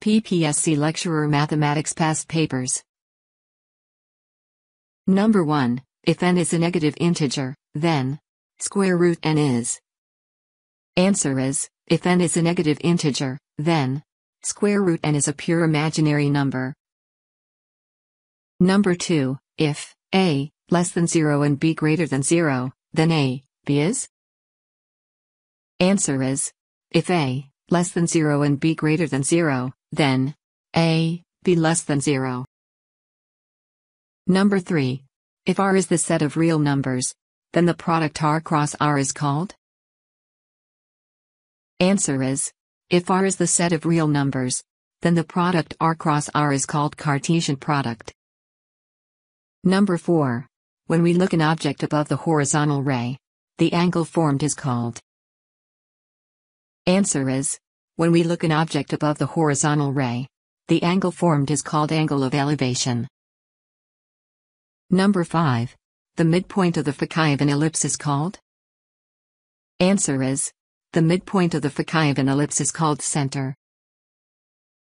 PPSC Lecturer Mathematics Past Papers. Number 1. If n is a negative integer, then square root n is. Answer is, if n is a negative integer, then square root n is a pure imaginary number. Number 2. If a less than 0 and b greater than 0, then a b is. Answer is, if a less than 0 and b greater than 0, then a be less than 0. Number 3. If R is the set of real numbers, then the product R cross R is called? Answer is, if R is the set of real numbers, then the product R cross R is called Cartesian product. Number 4. When we look an object above the horizontal ray, the angle formed is called. Answer is, when we look an object above the horizontal ray, the angle formed is called angle of elevation. Number 5. The midpoint of the foci of an ellipse is called? Answer is. The midpoint of the foci of an ellipse is called center.